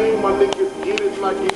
name, I think it's get it like it